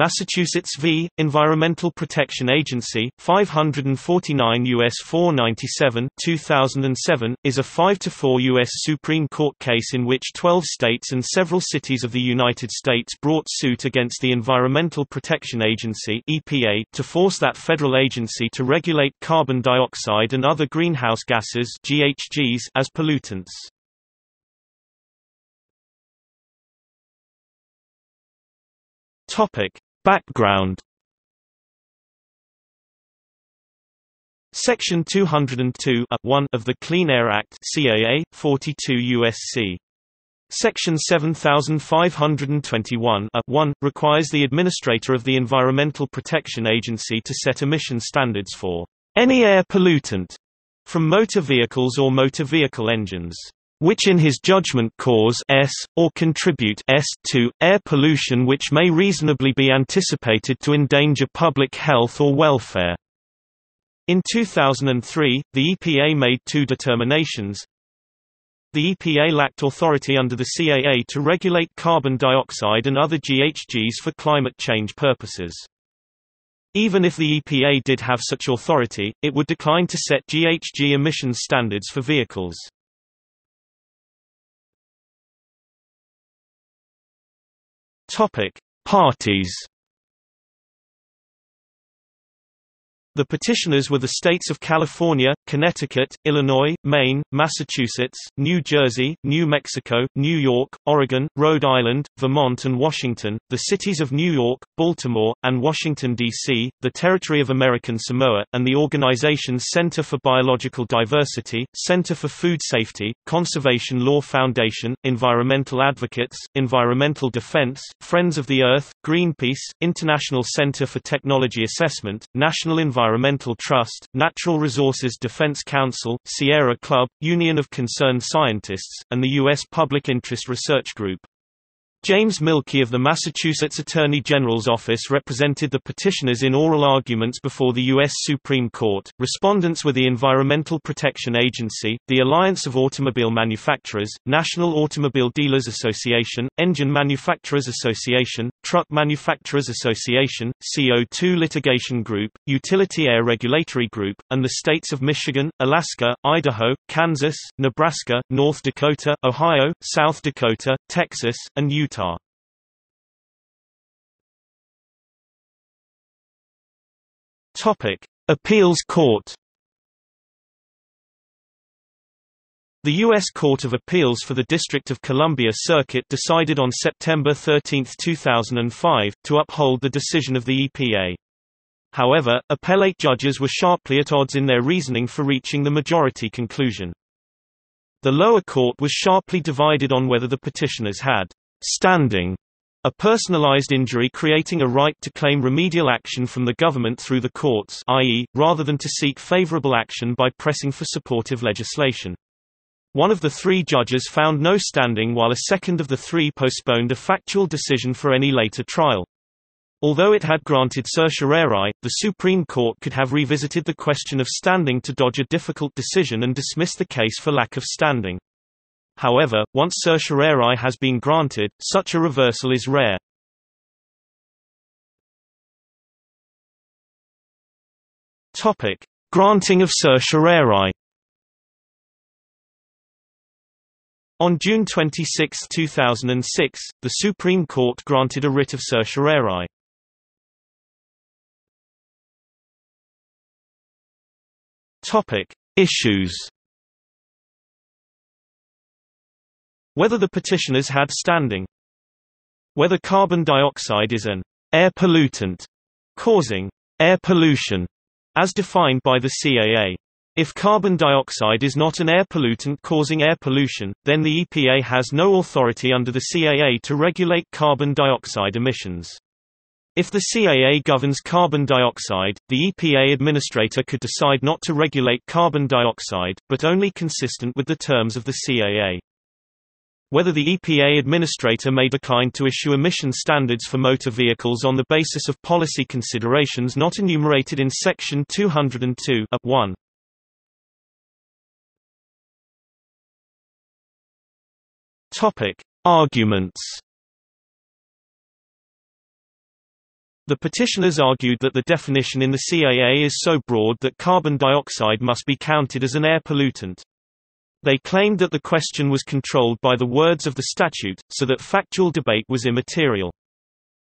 Massachusetts v. Environmental Protection Agency, 549 U.S. 497 2007, is a 5-4 U.S. Supreme Court case in which 12 states and several cities of the United States brought suit against the Environmental Protection Agency EPA to force that federal agency to regulate carbon dioxide and other greenhouse gases GHGs as pollutants. Topic. Background Section 202 uh, of the Clean Air Act CAA, 42 U.S.C. Section 7521 uh, requires the administrator of the Environmental Protection Agency to set emission standards for any air pollutant from motor vehicles or motor vehicle engines which in his judgment cause s, or contribute s to, air pollution which may reasonably be anticipated to endanger public health or welfare. In 2003, the EPA made two determinations. The EPA lacked authority under the CAA to regulate carbon dioxide and other GHGs for climate change purposes. Even if the EPA did have such authority, it would decline to set GHG emissions standards for vehicles. Topic: Parties. The petitioners were the states of California, Connecticut, Illinois, Maine, Massachusetts, New Jersey, New Mexico, New York, Oregon, Rhode Island, Vermont and Washington, the cities of New York, Baltimore, and Washington, D.C., the Territory of American Samoa, and the organizations Center for Biological Diversity, Center for Food Safety, Conservation Law Foundation, Environmental Advocates, Environmental Defense, Friends of the Earth, Greenpeace, International Center for Technology Assessment, National Environmental Environmental Trust, Natural Resources Defense Council, Sierra Club, Union of Concerned Scientists, and the U.S. Public Interest Research Group. James Milkey of the Massachusetts Attorney General's office represented the petitioners in oral arguments before the U.S. Supreme Court. Respondents were the Environmental Protection Agency, the Alliance of Automobile Manufacturers, National Automobile Dealers Association, Engine Manufacturers Association, Truck Manufacturers Association, CO2 Litigation Group, Utility Air Regulatory Group, and the states of Michigan, Alaska, Idaho, Kansas, Nebraska, North Dakota, Ohio, South Dakota, Texas, and Utah. Topic: Appeals Court. The U.S. Court of Appeals for the District of Columbia Circuit decided on September 13, 2005, to uphold the decision of the EPA. However, appellate judges were sharply at odds in their reasoning for reaching the majority conclusion. The lower court was sharply divided on whether the petitioners had Standing a personalized injury creating a right to claim remedial action from the government through the courts i.e., rather than to seek favorable action by pressing for supportive legislation. One of the three judges found no standing while a second of the three postponed a factual decision for any later trial. Although it had granted certiorari, the Supreme Court could have revisited the question of standing to dodge a difficult decision and dismiss the case for lack of standing. However, once certiorari has been granted, such a reversal is rare. Topic: Granting of certiorari. On June 26, 2006, the Supreme Court granted a writ of certiorari. Topic: Issues Whether the petitioners had standing. Whether carbon dioxide is an air pollutant causing air pollution as defined by the CAA. If carbon dioxide is not an air pollutant causing air pollution, then the EPA has no authority under the CAA to regulate carbon dioxide emissions. If the CAA governs carbon dioxide, the EPA administrator could decide not to regulate carbon dioxide, but only consistent with the terms of the CAA. Whether the EPA administrator may decline to issue emission standards for motor vehicles on the basis of policy considerations not enumerated in Section 202 1. Topic: Arguments. The petitioners argued that the definition in the CAA is so broad that carbon dioxide must be counted as an air pollutant. They claimed that the question was controlled by the words of the statute, so that factual debate was immaterial.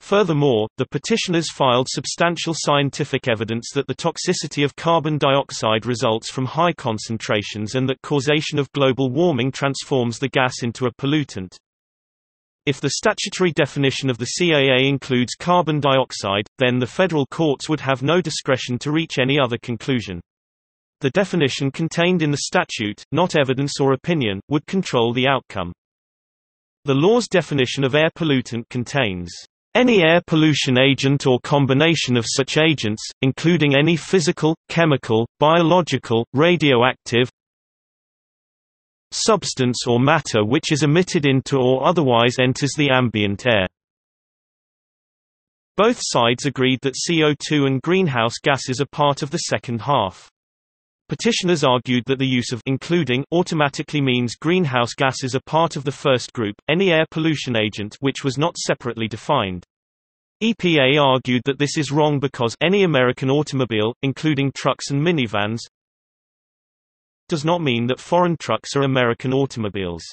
Furthermore, the petitioners filed substantial scientific evidence that the toxicity of carbon dioxide results from high concentrations and that causation of global warming transforms the gas into a pollutant. If the statutory definition of the CAA includes carbon dioxide, then the federal courts would have no discretion to reach any other conclusion. The definition contained in the statute, not evidence or opinion, would control the outcome. The law's definition of air pollutant contains any air pollution agent or combination of such agents, including any physical, chemical, biological, radioactive, substance or matter which is emitted into or otherwise enters the ambient air. Both sides agreed that CO2 and greenhouse gases are part of the second half. Petitioners argued that the use of including automatically means greenhouse gases are part of the first group, any air pollution agent which was not separately defined. EPA argued that this is wrong because any American automobile, including trucks and minivans, does not mean that foreign trucks are American automobiles.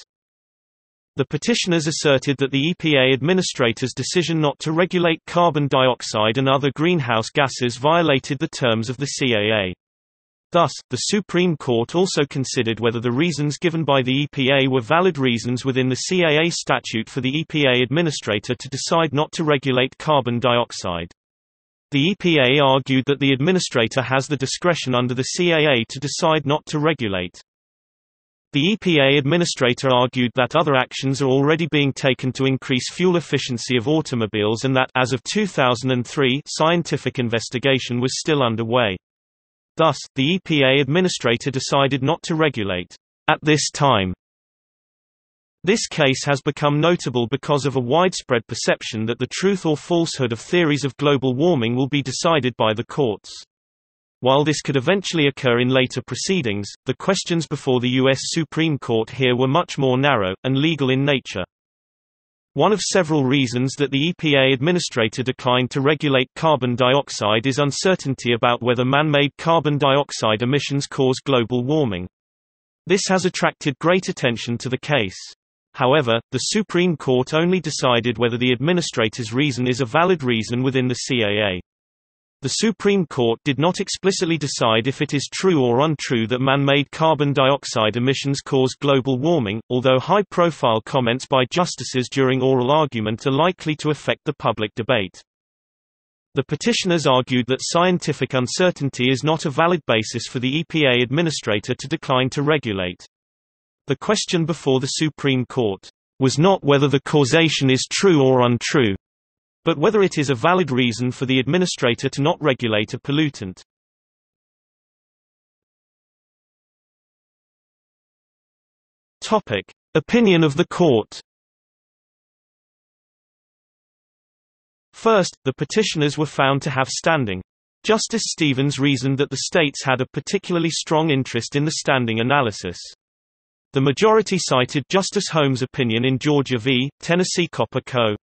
The petitioners asserted that the EPA administrator's decision not to regulate carbon dioxide and other greenhouse gases violated the terms of the CAA. Thus, the Supreme Court also considered whether the reasons given by the EPA were valid reasons within the CAA statute for the EPA administrator to decide not to regulate carbon dioxide. The EPA argued that the administrator has the discretion under the CAA to decide not to regulate. The EPA administrator argued that other actions are already being taken to increase fuel efficiency of automobiles and that as of 2003 scientific investigation was still underway. Thus, the EPA administrator decided not to regulate at this time. This case has become notable because of a widespread perception that the truth or falsehood of theories of global warming will be decided by the courts. While this could eventually occur in later proceedings, the questions before the U.S. Supreme Court here were much more narrow, and legal in nature. One of several reasons that the EPA administrator declined to regulate carbon dioxide is uncertainty about whether man-made carbon dioxide emissions cause global warming. This has attracted great attention to the case. However, the Supreme Court only decided whether the administrator's reason is a valid reason within the CAA. The Supreme Court did not explicitly decide if it is true or untrue that man-made carbon dioxide emissions cause global warming, although high-profile comments by justices during oral argument are likely to affect the public debate. The petitioners argued that scientific uncertainty is not a valid basis for the EPA administrator to decline to regulate. The question before the Supreme Court was not whether the causation is true or untrue, but whether it is a valid reason for the administrator to not regulate a pollutant. Topic: Opinion of the court. First, the petitioners were found to have standing. Justice Stevens reasoned that the states had a particularly strong interest in the standing analysis. The majority cited Justice Holmes' opinion in Georgia v. Tennessee Copper Co.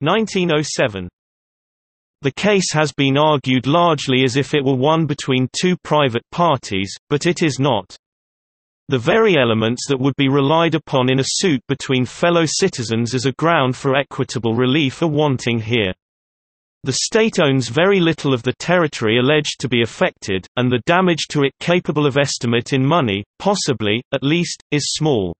1907. The case has been argued largely as if it were one between two private parties, but it is not. The very elements that would be relied upon in a suit between fellow citizens as a ground for equitable relief are wanting here. The state owns very little of the territory alleged to be affected, and the damage to it capable of estimate in money, possibly, at least, is small.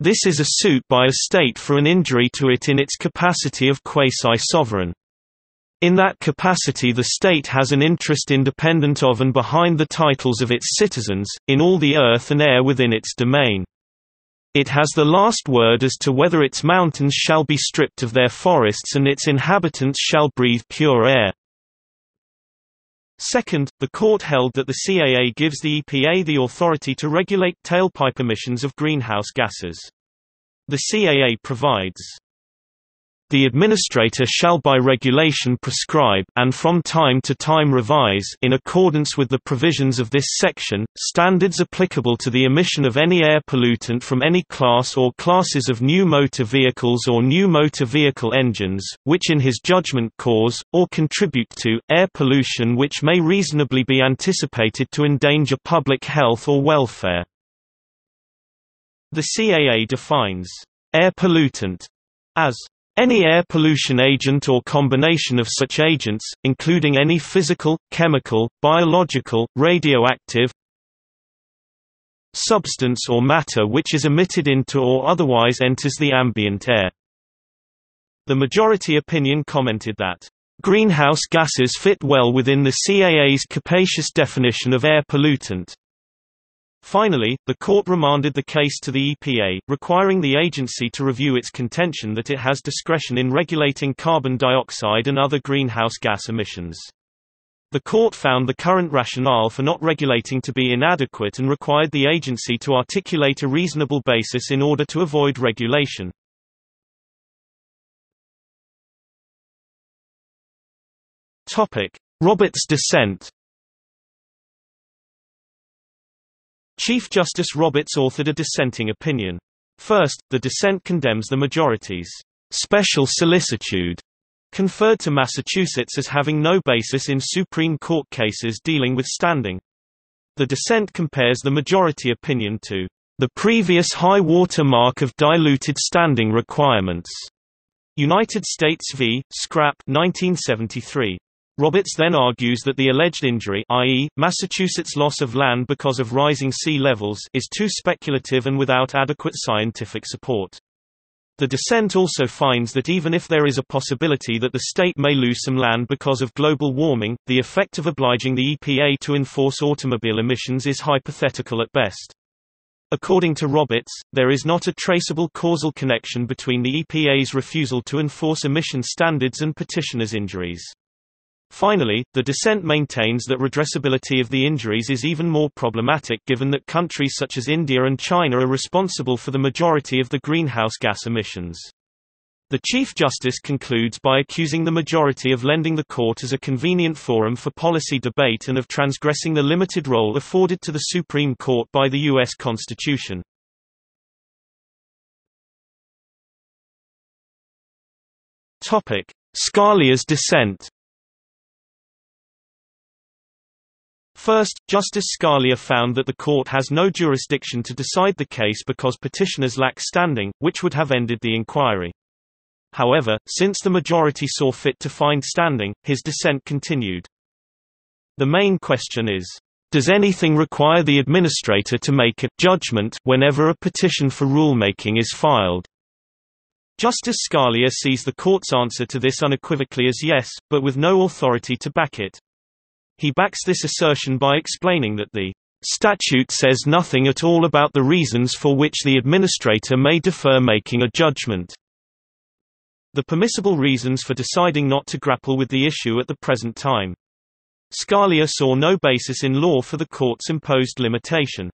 This is a suit by a state for an injury to it in its capacity of quasi-sovereign. In that capacity the state has an interest independent of and behind the titles of its citizens, in all the earth and air within its domain. It has the last word as to whether its mountains shall be stripped of their forests and its inhabitants shall breathe pure air. Second, the court held that the CAA gives the EPA the authority to regulate tailpipe emissions of greenhouse gases. The CAA provides The administrator shall by regulation prescribe and from time to time revise in accordance with the provisions of this section, standards applicable to the emission of any air pollutant from any class or classes of new motor vehicles or new motor vehicle engines, which in his judgment cause, or contribute to, air pollution which may reasonably be anticipated to endanger public health or welfare. The CAA defines air pollutant as any air pollution agent or combination of such agents, including any physical, chemical, biological, radioactive substance or matter which is emitted into or otherwise enters the ambient air. The majority opinion commented that greenhouse gases fit well within the CAA's capacious definition of air pollutant. Finally, the court remanded the case to the EPA, requiring the agency to review its contention that it has discretion in regulating carbon dioxide and other greenhouse gas emissions. The court found the current rationale for not regulating to be inadequate and required the agency to articulate a reasonable basis in order to avoid regulation. Roberts dissent Chief Justice Roberts authored a dissenting opinion. First, the dissent condemns the majority's special solicitude conferred to Massachusetts as having no basis in Supreme Court cases dealing with standing. The dissent compares the majority opinion to the previous high water mark of diluted standing requirements. United States v. Scrap 1973. Roberts then argues that the alleged injury i.e., Massachusetts' loss of land because of rising sea levels is too speculative and without adequate scientific support. The dissent also finds that even if there is a possibility that the state may lose some land because of global warming, the effect of obliging the EPA to enforce automobile emissions is hypothetical at best. According to Roberts, there is not a traceable causal connection between the EPA's refusal to enforce emission standards and petitioners' injuries. Finally, the dissent maintains that redressability of the injuries is even more problematic given that countries such as India and China are responsible for the majority of the greenhouse gas emissions. The Chief Justice concludes by accusing the majority of lending the court as a convenient forum for policy debate and of transgressing the limited role afforded to the Supreme Court by the U.S. Constitution. Scalia's dissent First, Justice Scalia found that the court has no jurisdiction to decide the case because petitioners lack standing, which would have ended the inquiry. However, since the majority saw fit to find standing, his dissent continued. The main question is, does anything require the administrator to make a judgment whenever a petition for rulemaking is filed? Justice Scalia sees the court's answer to this unequivocally as yes, but with no authority to back it. He backs this assertion by explaining that the statute says nothing at all about the reasons for which the administrator may defer making a judgment. The permissible reasons for deciding not to grapple with the issue at the present time. Scalia saw no basis in law for the court's imposed limitation.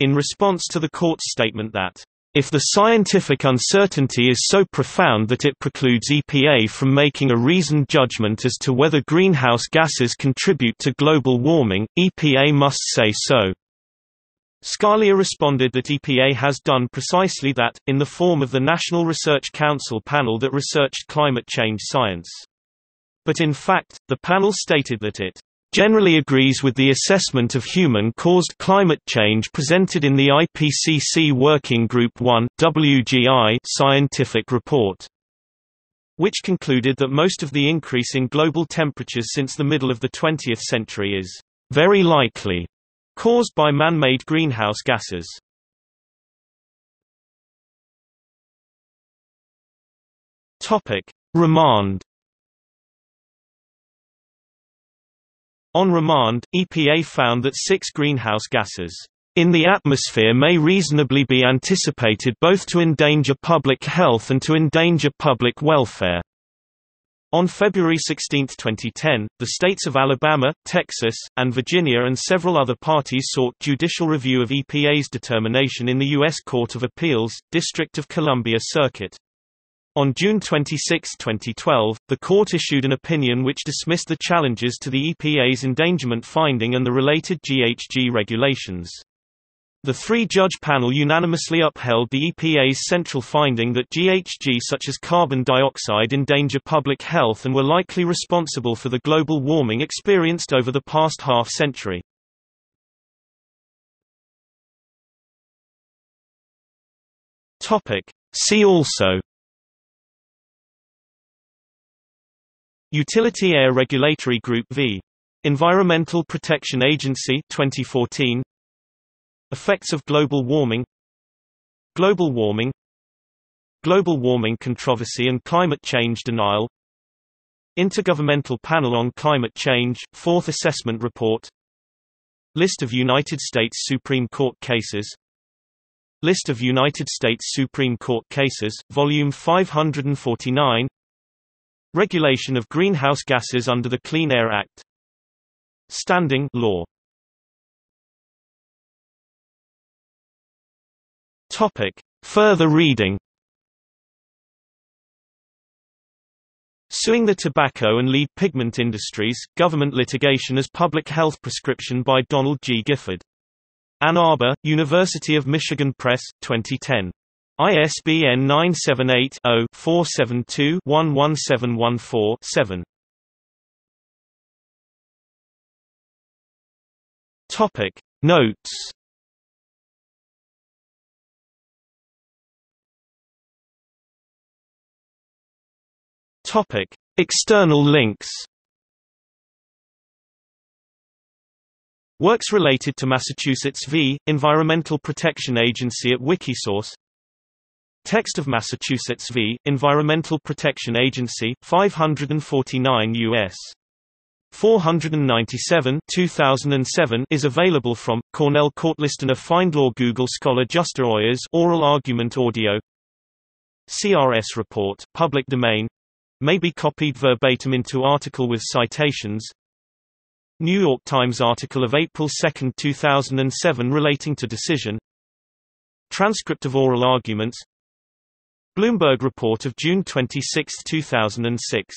In response to the court's statement that if the scientific uncertainty is so profound that it precludes EPA from making a reasoned judgment as to whether greenhouse gases contribute to global warming, EPA must say so. Scalia responded that EPA has done precisely that, in the form of the National Research Council panel that researched climate change science. But in fact, the panel stated that it generally agrees with the assessment of human-caused climate change presented in the IPCC Working Group 1 WGI scientific report which concluded that most of the increase in global temperatures since the middle of the 20th century is very likely caused by man-made greenhouse gases. Topic: Remand On remand, EPA found that six greenhouse gases in the atmosphere may reasonably be anticipated both to endanger public health and to endanger public welfare. On February 16, 2010, the states of Alabama, Texas, and Virginia and several other parties sought judicial review of EPA's determination in the U.S. Court of Appeals, District of Columbia Circuit. On June 26, 2012, the court issued an opinion which dismissed the challenges to the EPA's endangerment finding and the related GHG regulations. The three-judge panel unanimously upheld the EPA's central finding that GHG such as carbon dioxide endanger public health and were likely responsible for the global warming experienced over the past half-century. See also Utility Air Regulatory Group v. Environmental Protection Agency 2014 Effects of global warming. Global warming. Global warming controversy and climate change denial. Intergovernmental Panel on Climate Change, Fourth Assessment Report. List of United States Supreme Court cases. List of United States Supreme Court cases, Volume 549 Regulation of greenhouse gases under the Clean Air Act Standing law Topic. Further reading Suing the tobacco and lead pigment industries, government litigation as public health prescription by Donald G. Gifford. Ann Arbor, University of Michigan Press, 2010. ISBN 978-0-472-11714-7. Topic. Notes. Topic. External links. Works related to Massachusetts v. Environmental Protection Agency at Wikisource Text of Massachusetts v. Environmental Protection Agency, 549 U.S. 497 2007 is available from Cornell Courtlistener FindLaw Google Scholar Justia Oyez Oral Argument Audio. CRS report public domain. May be copied verbatim into article with citations. New York Times article of April 2, 2007 relating to decision. Transcript of oral arguments Bloomberg report of June 26, 2006